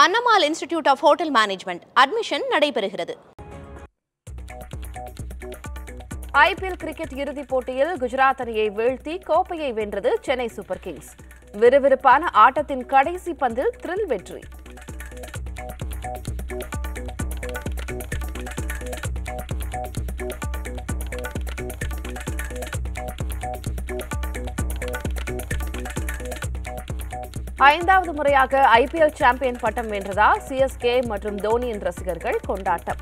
Annamal institute of hotel management. Admission நடைபெறுகிறது. IPL cricket இறுதிப் போட்டியில் குஜராத் அணியை வீழ்த்தி கோப்பையை வென்றது சென்னை சூப்பர் கிங்ஸ். விறுவிறுப்பான ஆட்டத்தின் கடைசி பந்தில் த்ரில் வெற்றி. ஐந்தாவது முறையாக ஐபிஎல் சாம்பியன் பட்டம் வென்றதால் சிஎஸ்கே மற்றும் தோனியின் ரசிகர்கள் கொண்டாட்டம்.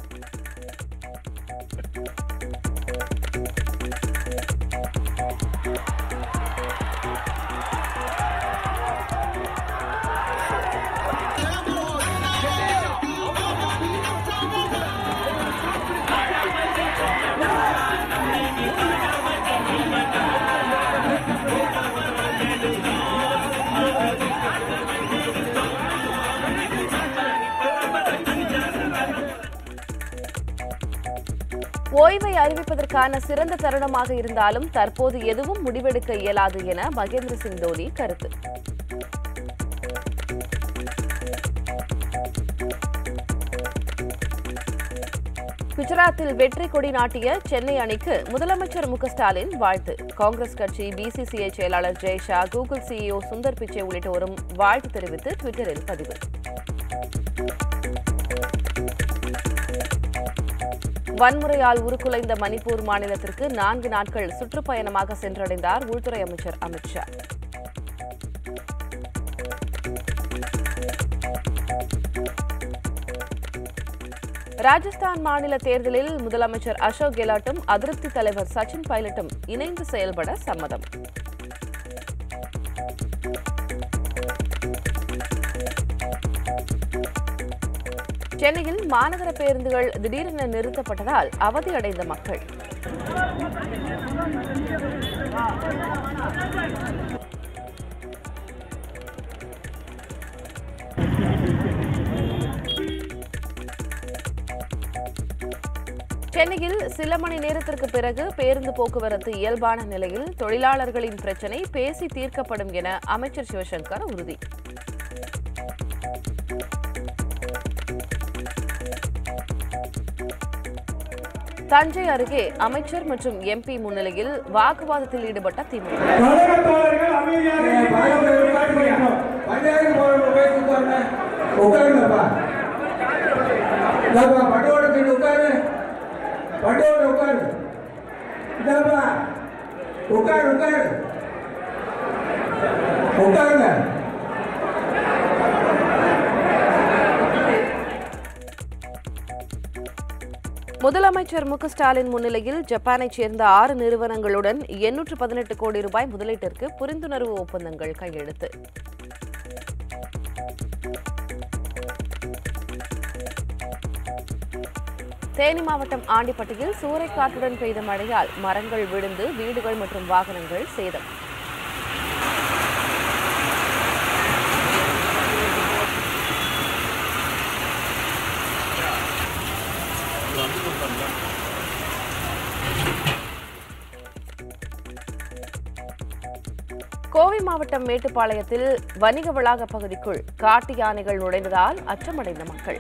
ஓய்வை அறிவிப்பதற்கான சிறந்த தருணமாக இருந்தாலும் தற்போது எதுவும் முடிவெடுக்க இயலாது என மகேந்திர சிங் தோனி கருத்து. குஜராத்தில் வெற்றி கொடி நாட்டிய சென்னை அணிக்கு முதலமைச்சர் மு ஸ்டாலின் வாழ்த்து. காங்கிரஸ் கட்சி பிசிசிஐ செயலாளர் ஜெய்ஷா கூகுள் சிஇஓ சுந்தர் பிச்சை உள்ளிட்டோரும் வாழ்த்து தெரிவித்து டுவிட்டரில் பதிவு. வன்முறையால் உருக்குலைந்த மணிப்பூர் மாநிலத்திற்கு நான்கு நாட்கள் சுற்றுப்பயணமாக சென்றடைந்தார் உள்துறை அமைச்சர் அமித் ஷா. ராஜஸ்தான் மாநில தேர்தலில் முதலமைச்சர் அசோக் கெலாட்டும் அதிருப்தி தலைவர் சச்சின் பைலட்டும் இணைந்து செயல்பட சம்மதம். சென்னையில் மாநகர பேருந்துகள் திடீரென நிறுத்தப்பட்டதால் அவதியடைந்த மக்கள். சென்னையில் சில மணி நேரத்திற்கு பிறகு பேருந்து போக்குவரத்து இயல்பான நிலையில் தொழிலாளர்களின் பிரச்சினை பேசி தீர்க்கப்படும் என அமைச்சர் சிவசங்கர் உறுதி. தஞ்சை அருகே அமைச்சர் மற்றும் எம்பி முன்னிலையில் வாக்குவாதத்தில் ஈடுபட்ட திமுக. கழகத்தோழர்கள் அமைதியாக இருக்கணும். முதலமைச்சர் மு ஸ்டாலின் முன்னிலையில் ஜப்பானைச் சேர்ந்த ஆறு நிறுவனங்களுடன் எண்ணூற்று பதினெட்டு கோடி ரூபாய் முதலீட்டிற்கு புரிந்துணர்வு ஒப்பந்தங்கள் கையெழுத்து. தேனி மாவட்டம் ஆண்டிப்பட்டியில் சூறைக்காற்றுடன் பெய்த மழையால் மரங்கள் விழுந்து வீடுகள் மற்றும் வாகனங்கள் சேதம். கோவை மாவட்டம் மேட்டுப்பாளையத்தில் வணிக வளாக பகுதிக்குள் காட்டு யானைகள் நுழைந்ததால் அச்சமடைந்த மக்கள்.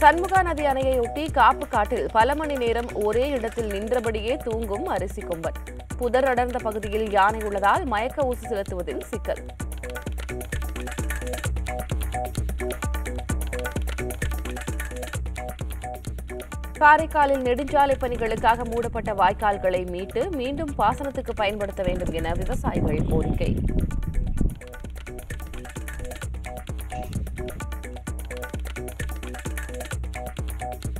சண்முகா நதி அணையையொட்டி காப்பு காட்டில் பல மணி நேரம் ஒரே இடத்தில் நின்றபடியே தூங்கும் அரிசி கொம்பன். புதர் அடர்ந்த பகுதியில் யானை உள்ளதால் மயக்க ஊசி செலுத்துவதில் சிக்கல். காரைக்காலில் நெடுஞ்சாலை பணிகளுக்காக மூடப்பட்ட வாய்க்கால்களை மீட்டு மீண்டும் பாசனத்துக்கு பயன்படுத்த வேண்டும் என விவசாயிகள் கோரிக்கை.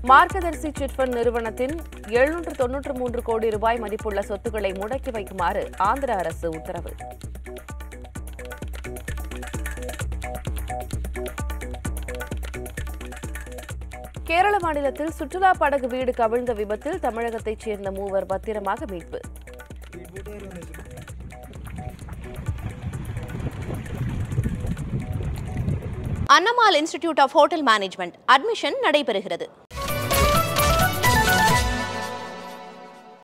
மார்க்கதர்சி சிட்ஃபண்ட் நிறுவனத்தின் எழுநூற்று தொன்னூற்று மூன்று கோடி ரூபாய் மதிப்புள்ள சொத்துக்களை முடக்கி வைக்குமாறு ஆந்திர அரசு உத்தரவு. கேரள மாநிலத்தில் சுற்றுலா படகு வீடு கவிழ்ந்த விபத்தில் தமிழகத்தைச் சேர்ந்த மூவர் பத்திரமாக மீட்பு. Annamal institute of hotel management. Admission நடைபெறுகிறது.